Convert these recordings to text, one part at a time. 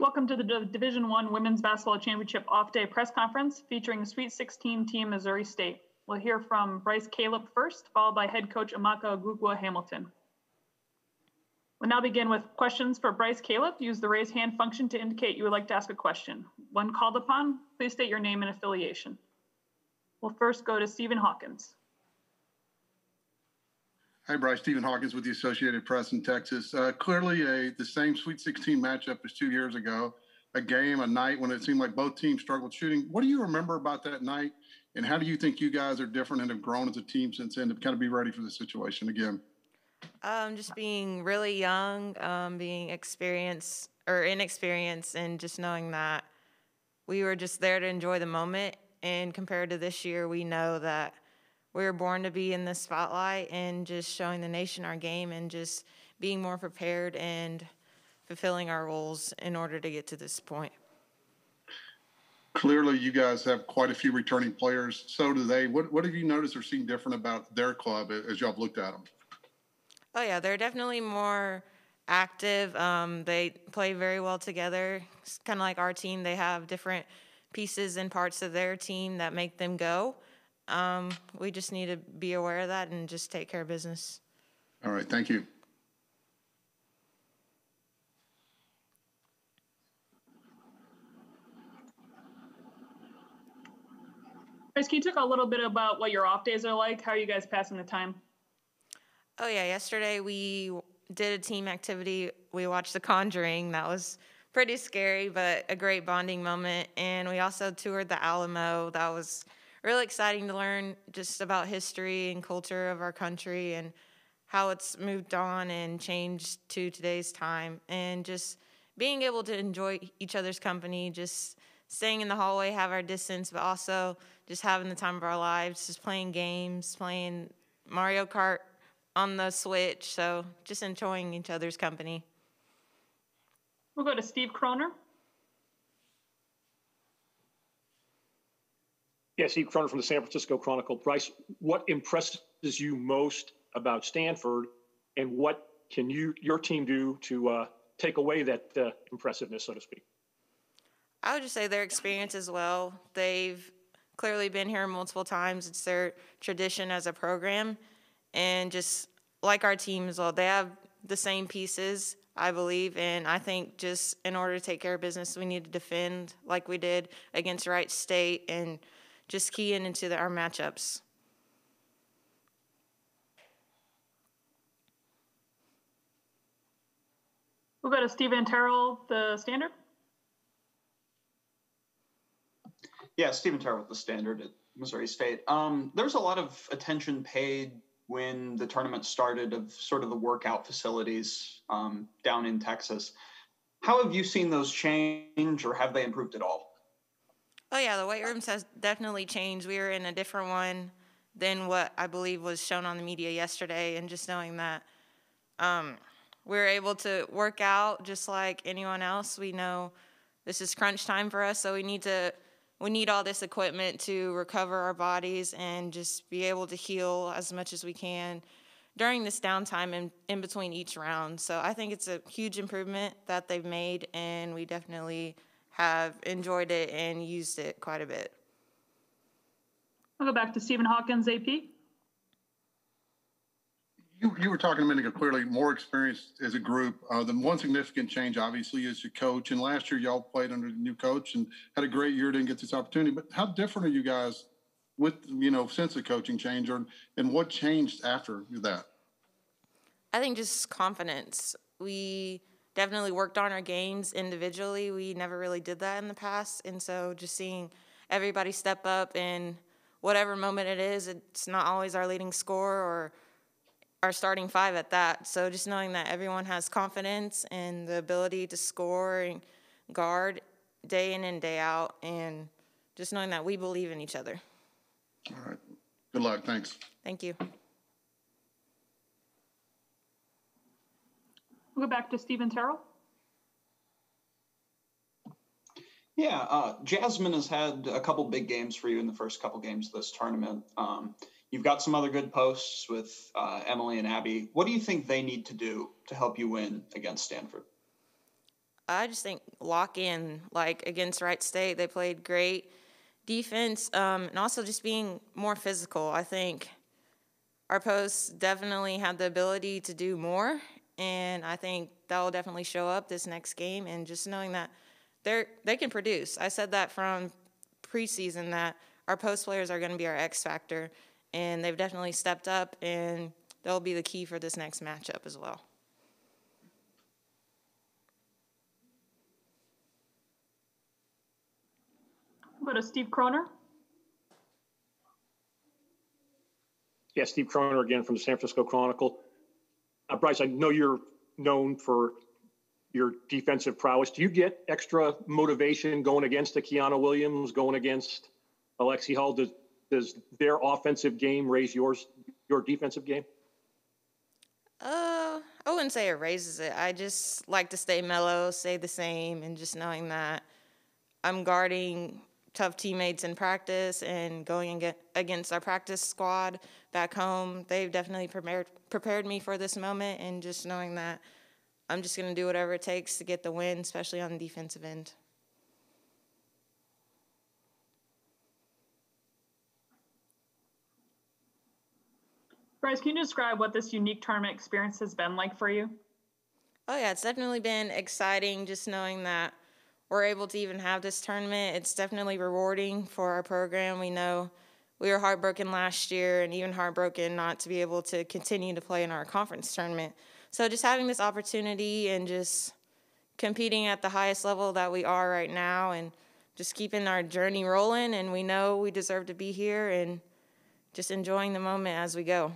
Welcome to the D- Division One Women's Basketball Championship off-day press conference featuring Sweet 16 team Missouri State. We'll hear from Brice Calip first, followed by head coach Amaka Agugua Hamilton. We'll now begin with questions for Brice Calip. Use the raise hand function to indicate you would like to ask a question. When called upon, please state your name and affiliation. We'll first go to Stephen Hawkins. Hi, Brice. Stephen Hawkins with the Associated Press in Texas. Uh, clearly, a the same Sweet 16 matchup as two years ago. A game, a night when it seemed like both teams struggled shooting. What do you remember about that night, and how do you think you guys are different and have grown as a team since then to kind of be ready for the situation again? Um, just being really young, um, being experienced or inexperienced, and just knowing that we were just there to enjoy the moment. And compared to this year, we know that we were born to be in the spotlight and just showing the nation our game and just being more prepared and fulfilling our roles in order to get to this point. Clearly, you guys have quite a few returning players. So do they. What, what have you noticed or seen different about their club as y'all have looked at them? Oh yeah, they're definitely more active. Um, they play very well together. It's kind of like our team. They have different pieces and parts of their team that make them go. Um, we just need to be aware of that and just take care of business. All right, thank you. Chris, can you talk a little bit about what your off days are like? How are you guys passing the time? Oh yeah, yesterday we did a team activity. We watched The Conjuring. That was pretty scary, but a great bonding moment. And we also toured the Alamo. That was really exciting to learn just about history and culture of our country and how it's moved on and changed to today's time. And just being able to enjoy each other's company, just staying in the hallway, have our distance, but also just having the time of our lives, just playing games, playing Mario Kart on the Switch. So just enjoying each other's company. We'll go to Steve Kroner. Yeah, Steve Kroner from the San Francisco Chronicle. Brice, what impresses you most about Stanford, and what can you your team do to uh, take away that uh, impressiveness, so to speak? I would just say their experience as well. They've clearly been here multiple times. It's their tradition as a program, and just like our team as well, they have the same pieces, I believe. And I think just in order to take care of business, we need to defend like we did against Wright State and just key in into the, our matchups. We'll go to Stephen Terrell, the Standard. Yeah, Stephen Terrell with the Standard at Missouri State. Um, there's a lot of attention paid when the tournament started of sort of the workout facilities um, down in Texas. How have you seen those change, or have they improved at all? Oh yeah, the weight rooms has definitely changed. We were in a different one than what I believe was shown on the media yesterday, and just knowing that um, we are able to work out just like anyone else. We know this is crunch time for us, so we need to we need all this equipment to recover our bodies and just be able to heal as much as we can during this downtime in, in between each round. So I think it's a huge improvement that they've made, and we definitely have enjoyed it and used it quite a bit. I'll go back to Stephen Hawkins, AP. You, you were talking a minute ago, clearly more experienced as a group. Uh, the one significant change, obviously, is your coach. And last year, y'all played under the new coach and had a great year, didn't get this opportunity. But how different are you guys with, you know, since the coaching change or, and what changed after that? I think just confidence. We definitely worked on our games individually. We never really did that in the past. And so just seeing everybody step up in whatever moment it is, it's not always our leading score or – our starting five at that. So just knowing that everyone has confidence and the ability to score and guard day in and day out, and just knowing that we believe in each other. All right. Good luck. Thanks. Thank you. We'll go back to Stephen Terrell. Yeah, uh, Jasmine has had a couple big games for you in the first couple games of this tournament. Um, You've got some other good posts with uh, Emily and Abby. What do you think they need to do to help you win against Stanford? I just think lock in, like against Wright State, they played great defense, um, and also just being more physical. I think our posts definitely have the ability to do more, and I think that will definitely show up this next game. And just knowing that they're they can produce. I said that from preseason that our post players are going to be our X factor, and they've definitely stepped up, and they'll be the key for this next matchup as well. Go to Steve Kroner. Yeah, Steve Kroner again from the San Francisco Chronicle. Uh, Brice, I know you're known for your defensive prowess. Do you get extra motivation going against a Kiana Williams, going against a Lexie Hull? Does, does their offensive game raise yours, your defensive game? Uh, I wouldn't say it raises it. I just like to stay mellow, stay the same, and just knowing that I'm guarding tough teammates in practice and going against our practice squad back home. They've definitely prepared prepared me for this moment, and just knowing that I'm just going to do whatever it takes to get the win, especially on the defensive end. Brice, can you describe what this unique tournament experience has been like for you? Oh, yeah, it's definitely been exciting just knowing that we're able to even have this tournament. It's definitely rewarding for our program. We know we were heartbroken last year and even heartbroken not to be able to continue to play in our conference tournament. So just having this opportunity and just competing at the highest level that we are right now and just keeping our journey rolling and we know we deserve to be here and just enjoying the moment as we go.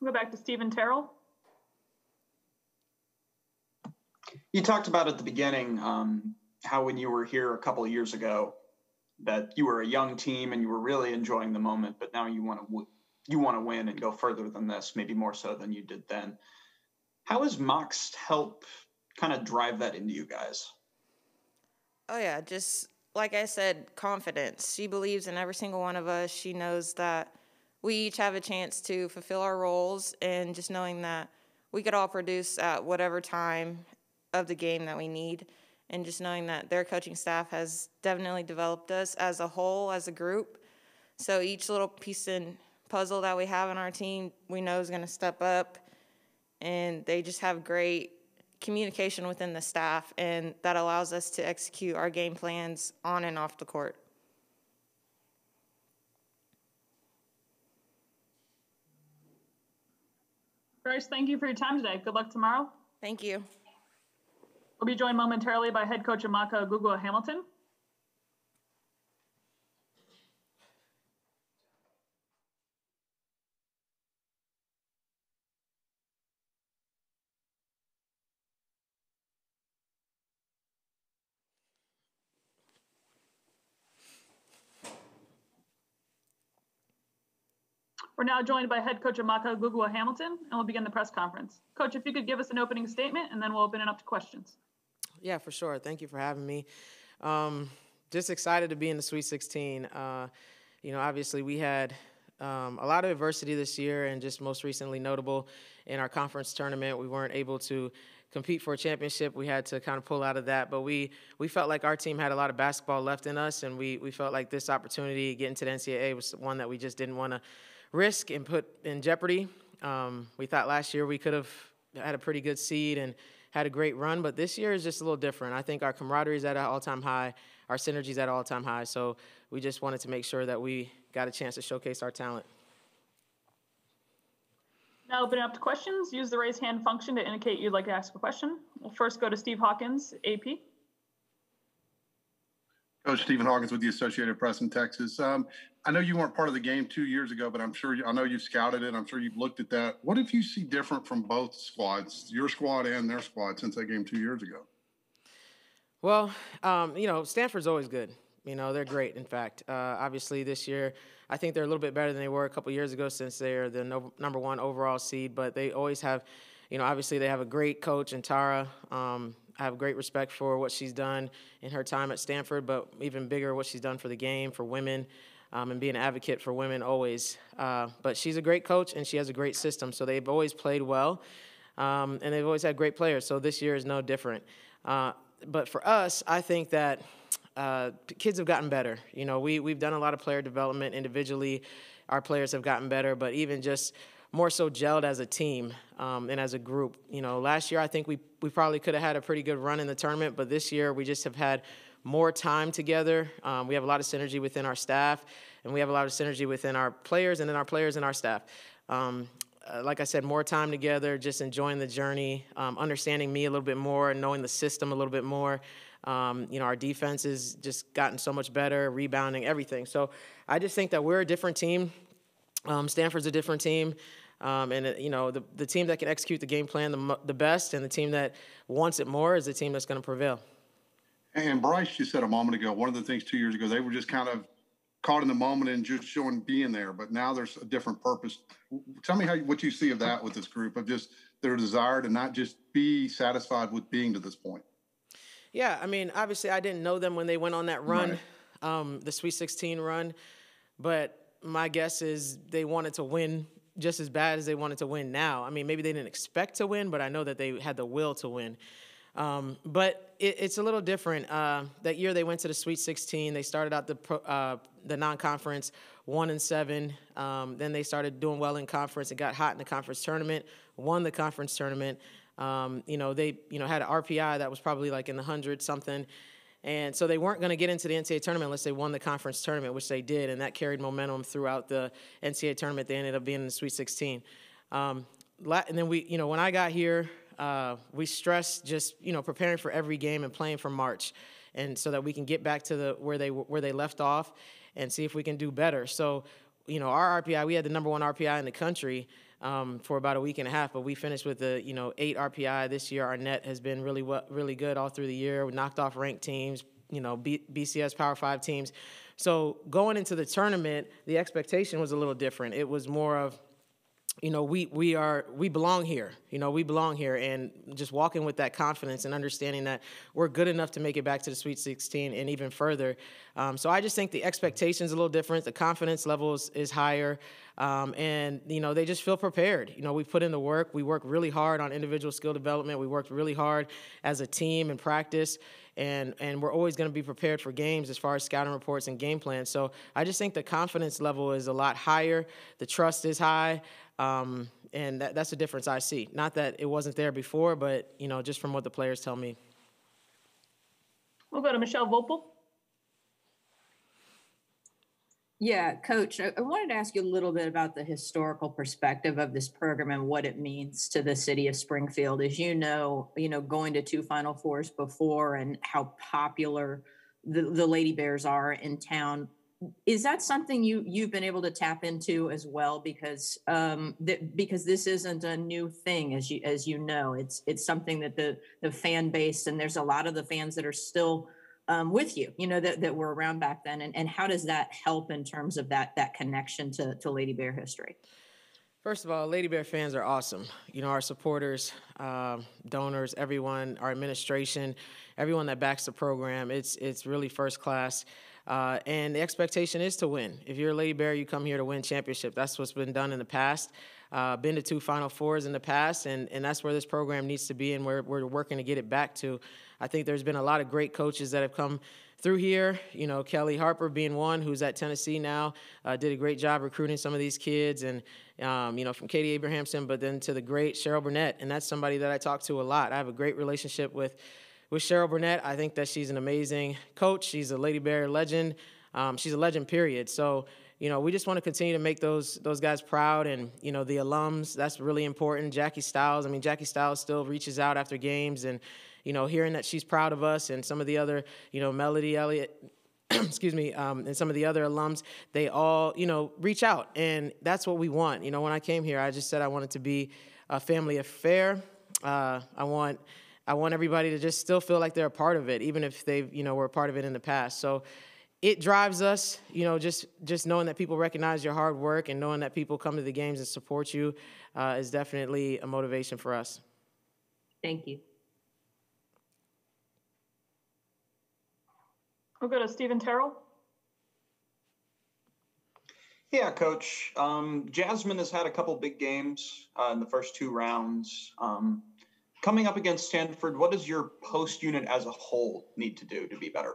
We'll go back to Stephen Terrell. You talked about at the beginning um, how when you were here a couple of years ago that you were a young team and you were really enjoying the moment, but now you want to w- you want to win and go further than this, maybe more so than you did then. How has Mox help kind of drive that into you guys? Oh yeah, just like I said, confidence. She believes in every single one of us. She knows that we each have a chance to fulfill our roles, and just knowing that we could all produce at whatever time of the game that we need, and just knowing that their coaching staff has definitely developed us as a whole, as a group. So each little piece and puzzle that we have in our team, we know is going to step up. And they just have great communication within the staff, and that allows us to execute our game plans on and off the court. Brice, thank you for your time today. Good luck tomorrow. Thank you. We'll be joined momentarily by head coach Amaka Agugua Hamilton. We're now joined by head coach Amaka Agugua Hamilton, and we'll begin the press conference. Coach, if you could give us an opening statement, and then we'll open it up to questions. Yeah, for sure. Thank you for having me. Um, just excited to be in the Sweet 16. Uh, you know, obviously we had um, a lot of adversity this year, and just most recently notable in our conference tournament, we weren't able to compete for a championship. We had to kind of pull out of that, but we we felt like our team had a lot of basketball left in us, and we we felt like this opportunity getting to the NCAA was one that we just didn't want to risk and put in jeopardy. Um, we thought last year we could have had a pretty good seed and had a great run, but this year is just a little different. I think our camaraderie is at an all-time high, our synergy is at an all-time high, so we just wanted to make sure that we got a chance to showcase our talent. Now open up to questions. Use the raise hand function to indicate you'd like to ask a question. We'll first go to Steve Hawkins, AP. Coach Stephen Hawkins with the Associated Press in Texas. Um, I know you weren't part of the game two years ago, but I'm sure you, I know you've scouted it. I'm sure you've looked at that. What if you see different from both squads, your squad and their squad, since that game two years ago? Well, um, you know, Stanford's always good. You know, they're great. In fact, uh, obviously this year, I think they're a little bit better than they were a couple years ago since they're the no, number one overall seed. But they always have, you know, obviously they have a great coach in Tara. Um, I have great respect for what she's done in her time at Stanford, but even bigger what she's done for the game, for women um, and be an advocate for women always. Uh, but she's a great coach and she has a great system, so they've always played well. um, and they've always had great players. So this year is no different. Uh, but for us, I think that uh, kids have gotten better. You know, we we've done a lot of player development individually. Our players have gotten better, but even just more so gelled as a team um, and as a group. You know, last year I think we we probably could have had a pretty good run in the tournament, but this year we just have had more time together. Um, we have a lot of synergy within our staff, and we have a lot of synergy within our players and then our players and our staff. Um, uh, like I said, more time together, just enjoying the journey, um, understanding me a little bit more, and knowing the system a little bit more. Um, you know, our defense has just gotten so much better, rebounding, everything. So I just think that we're a different team. Um, Stanford's a different team. Um, and, uh, you know, the, the team that can execute the game plan the, the best and the team that wants it more is the team that's going to prevail. And Brice just said a moment ago, one of the things two years ago, they were just kind of caught in the moment and just showing being there. But now there's a different purpose. Tell me how what you see of that with this group of just their desire to not just be satisfied with being to this point. Yeah, I mean, obviously, I didn't know them when they went on that run, right. um, the Sweet 16 run, but my guess is they wanted to win just as bad as they wanted to win now. I mean, maybe they didn't expect to win, but I know that they had the will to win. Um, but it, it's a little different. Uh, that year they went to the Sweet 16. They started out the uh, the non-conference one and seven. Um, then they started doing well in conference and got hot in the conference tournament. Won the conference tournament. Um, you know, they you know had an RPI that was probably like in the hundred something, and so they weren't going to get into the NCAA tournament unless they won the conference tournament, which they did, and that carried momentum throughout the NCAA tournament. They ended up being in the Sweet 16. Um, and then we, you know, when I got here, uh, we stress just you know preparing for every game and playing for March, and so that we can get back to the where they where they left off, and see if we can do better. So, you know, our RPI, we had the number one RPI in the country um, for about a week and a half, but we finished with the you know eight RPI this year. Our net has been really really good all through the year. We knocked off ranked teams, you know B- BCS Power Five teams. So going into the tournament, the expectation was a little different. It was more of you know we we are we belong here you know we belong here. And just walking with that confidence and understanding that we're good enough to make it back to the sweet 16 and even further. Um, so i just think the expectations a little different. The confidence level is, is higher. Um, and you know they just feel prepared. You know we put in the work. We work really hard on individual skill development. We worked really hard as a team and practice. And and we're always going to be prepared for games as far as scouting reports and game plans. So I just think the confidence level is a lot higher. The trust is high. Um, and that, that's the difference I see. Not that it wasn't there before, but you know, just from what the players tell me. We'll go to Michelle Voepel. Yeah, Coach, I, I wanted to ask you a little bit about the historical perspective of this program and what it means to the city of Springfield. As you know, you know, going to two Final Fours before and how popular the, the Lady Bears are in town is that something you you've been able to tap into as well because um th- because this isn't a new thing as you as you know it's it's something that the the fan base and there's a lot of the fans that are still um, with you you know that, that were around back then and, and how does that help in terms of that that connection to to lady bear history First of all, Lady Bear fans are awesome. You know, our supporters, uh, donors, everyone, our administration, everyone that backs the program. It's it's really first class. Uh, and the expectation is to win. If you're a Lady Bear, you come here to win championship. That's what's been done in the past. Uh, been to two Final Fours in the past, and, and that's where this program needs to be, and we're, we're working to get it back to. I think there's been a lot of great coaches that have come through here. You know, Kelly Harper being one, who's at Tennessee now, uh, did a great job recruiting some of these kids, and um, you know, from Katie Abrahamson, but then to the great Cheryl Burnett, and that's somebody that I talk to a lot. I have a great relationship with with Cheryl Burnett. I think that she's an amazing coach. She's a Lady Bear legend. Um, she's a legend, period. So, you know, we just want to continue to make those those guys proud, and you know, the alums. That's really important. Jackie Stiles. I mean, Jackie Stiles still reaches out after games, and you know, hearing that she's proud of us, and some of the other, you know, Melody Elliott. excuse me, um, and some of the other alums, they all, you know, reach out, and that's what we want. You know, when I came here, I just said I wanted to be a family affair. Uh, I want I want everybody to just still feel like they're a part of it, even if they, you know, were a part of it in the past. So it drives us, you know, just just knowing that people recognize your hard work and knowing that people come to the games and support you uh, is definitely a motivation for us. Thank you. We'll go to Stephen Terrell. Yeah, coach. Um, Jasmine has had a couple big games uh, in the first two rounds. Um, coming up against Stanford, what does your post unit as a whole need to do to be better?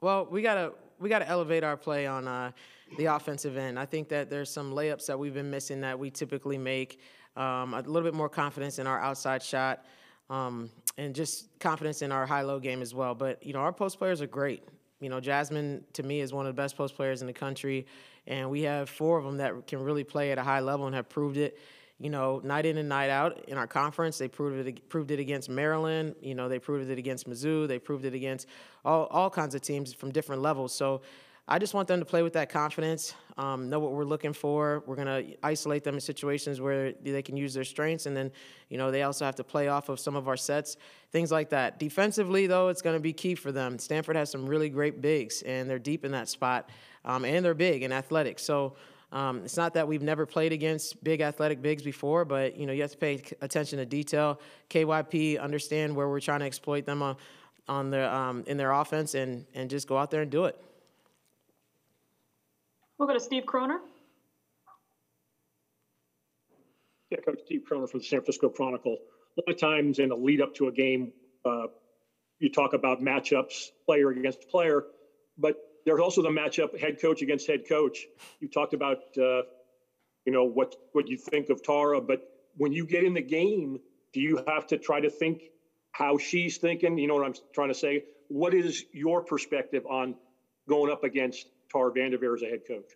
Well, we gotta we gotta elevate our play on uh, the offensive end. I think that there's some layups that we've been missing that we typically make. Um, a little bit more confidence in our outside shot, um, and just confidence in our high-low game as well. But you know, our post players are great. You know, Jasmine to me is one of the best post players in the country, and we have four of them that can really play at a high level and have proved it. You know, night in and night out in our conference, they proved it proved it against Maryland. You know, they proved it against Mizzou. They proved it against all all kinds of teams from different levels. So I just want them to play with that confidence, um, know what we're looking for. We're going to isolate them in situations where they can use their strengths, and then, you know, they also have to play off of some of our sets, things like that. Defensively, though, it's going to be key for them. Stanford has some really great bigs, and they're deep in that spot, um, and they're big and athletic. So um, it's not that we've never played against big athletic bigs before, but you know, you have to pay attention to detail. KYP, understand where we're trying to exploit them on, on their um, in their offense, and and just go out there and do it. We'll go to Steve Kroner. Yeah, Coach Steve Kroner from the San Francisco Chronicle. A lot of times in the lead up to a game, uh, you talk about matchups, player against player, but there's also the matchup head coach against head coach. You talked about, uh, you know, what what you think of Tara, but when you get in the game, do you have to try to think how she's thinking? You know what I'm trying to say? What is your perspective on going up against Tara Vanderveer as a head coach?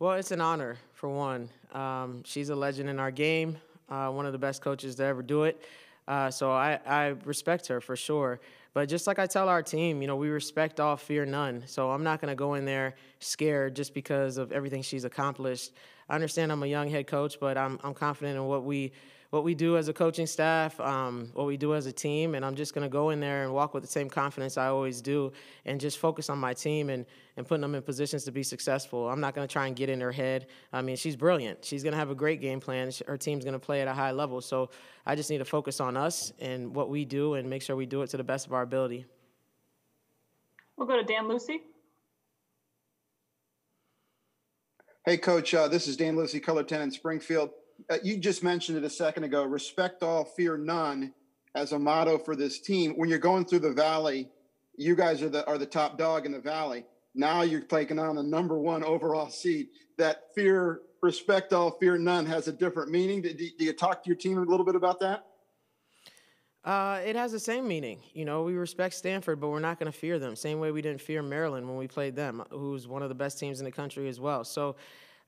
Well, it's an honor for one. Um, she's a legend in our game, uh, one of the best coaches to ever do it. Uh, so I, I respect her for sure. But just like I tell our team, you know, we respect all, fear none. So I'm not going to go in there scared just because of everything she's accomplished. I understand I'm a young head coach, but I'm, I'm confident in what we what we do as a coaching staff, um, what we do as a team, and I'm just going to go in there and walk with the same confidence I always do, and just focus on my team and and putting them in positions to be successful. I'm not going to try and get in her head. I mean, she's brilliant. She's going to have a great game plan. Her team's going to play at a high level. So I just need to focus on us and what we do, and make sure we do it to the best of our ability. We'll go to Dan Lucy. Hey, Coach. Uh, this is Dan Lucy, KOLR 10 in Springfield uh, you just mentioned it a second ago respect all, fear none as a motto for this team. When you're going through the valley, you guys are the, are the top dog in the valley. Now you're taking on the number one overall seed. That fear, respect all, fear none has a different meaning. Do, do you talk to your team a little bit about that? Uh, it has the same meaning. You know, we respect Stanford, but we're not going to fear them. Same way we didn't fear Maryland when we played them, who's one of the best teams in the country as well. So,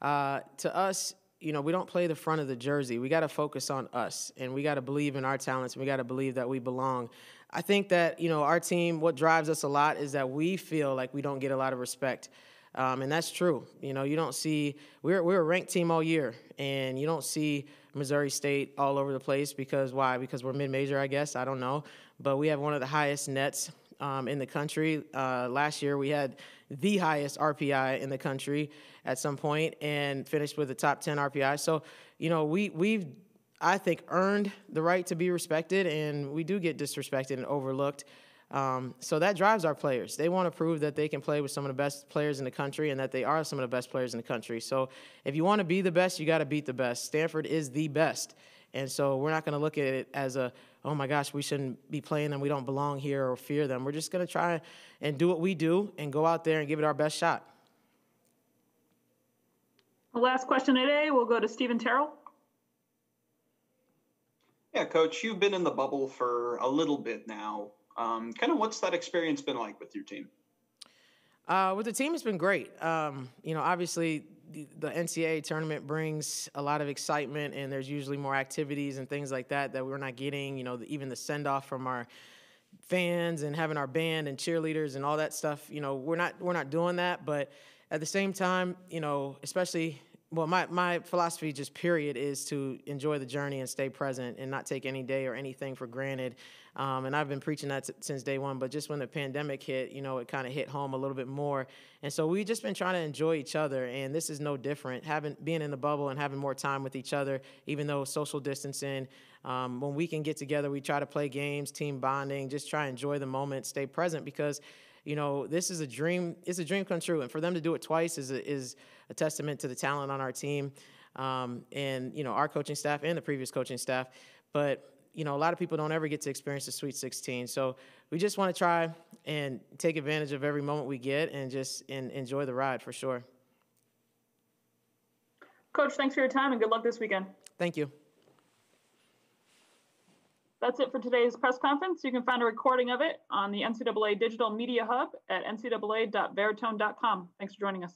uh, to us, you know, we don't play the front of the jersey. We got to focus on us and we got to believe in our talents. And we got to believe that we belong. I think that, you know, our team, what drives us a lot is that we feel like we don't get a lot of respect. Um, and that's true. You know, you don't see, we're, we're a ranked team all year, and you don't see Missouri State all over the place because why? Because we're mid major, I guess. I don't know. But we have one of the highest nets um, in the country. Uh, last year, we had the highest RPI in the country at some point and finished with the top 10 RPI. So, you know, we, we've, I think, earned the right to be respected, and we do get disrespected and overlooked. Um, so that drives our players. They want to prove that they can play with some of the best players in the country and that they are some of the best players in the country. So if you want to be the best, you got to beat the best. Stanford is the best. And so we're not going to look at it as a, oh my gosh, we shouldn't be playing them. We don't belong here or fear them. We're just going to try and do what we do and go out there and give it our best shot. The last question today we'll go to Stephen Terrell. Yeah, Coach, you've been in the bubble for a little bit now. Um, kind of what's that experience been like with your team? Uh, with the team, it's been great. Um, you know, obviously, the, NCAA tournament brings a lot of excitement, and there's usually more activities and things like that that we're not getting. You know, the, even the send off from our fans and having our band and cheerleaders and all that stuff. You know, we're not we're not doing that, but at the same time, you know, especially well, my, my philosophy, just period, is to enjoy the journey and stay present and not take any day or anything for granted. Um, and I've been preaching that since day one, but just when the pandemic hit, you know, it kind of hit home a little bit more. And so we've just been trying to enjoy each other, and this is no different. Having being in the bubble and having more time with each other, even though social distancing. Um, when we can get together, we try to play games, team bonding, just try to enjoy the moment, stay present because you know, this is a dream. It's a dream come true, and for them to do it twice is a, is a testament to the talent on our team, um, and you know, our coaching staff and the previous coaching staff. But you know, a lot of people don't ever get to experience the Sweet 16. So we just want to try and take advantage of every moment we get and just and enjoy the ride for sure. Coach, thanks for your time and good luck this weekend. Thank you. That's it for today's press conference. You can find a recording of it on the NCAA Digital Media Hub at ncaa.veritone.com. Thanks for joining us.